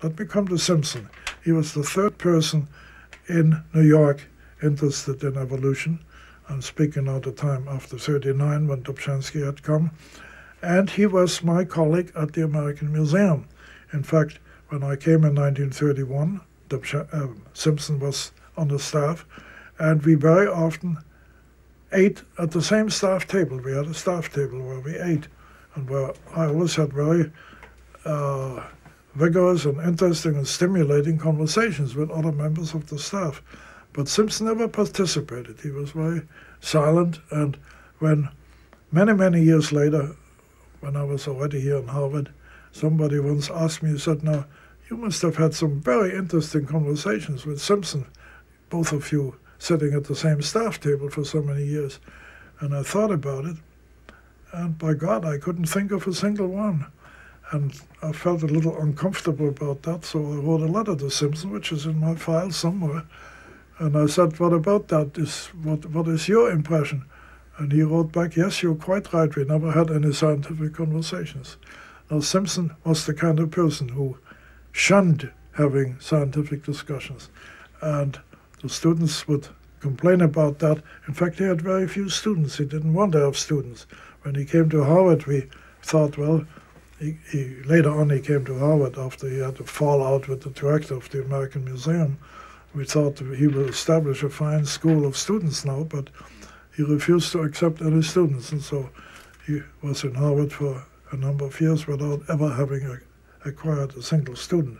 Let me come to Simpson. He was the third person in New York interested in evolution. I'm speaking at the time after 39 when Dobzhansky had come. And he was my colleague at the American Museum. In fact, when I came in 1931, uh, Simpson was on the staff, and we very often ate at the same staff table. We had a staff table where we ate, and where I always had very uh, vigorous and interesting and stimulating conversations with other members of the staff. But Simpson never participated. He was very silent. And when many, many years later, when I was already here in Harvard, somebody once asked me, he said, Now, you must have had some very interesting conversations with Simpson, both of you sitting at the same staff table for so many years. And I thought about it, and by God, I couldn't think of a single one. And I felt a little uncomfortable about that, so I wrote a letter to Simpson, which is in my file somewhere. And I said, What about that? Is, what, what is your impression? And he wrote back, Yes, you're quite right. We never had any scientific conversations. Now, Simpson was the kind of person who shunned having scientific discussions. And the students would complain about that. In fact, he had very few students. He didn't want to have students. When he came to Harvard, we thought, well, he, he, later on he came to Harvard after he had a fallout with the director of the American Museum. We thought he would establish a fine school of students now, but he refused to accept any students, and so he was in Harvard for a number of years without ever having acquired a single student.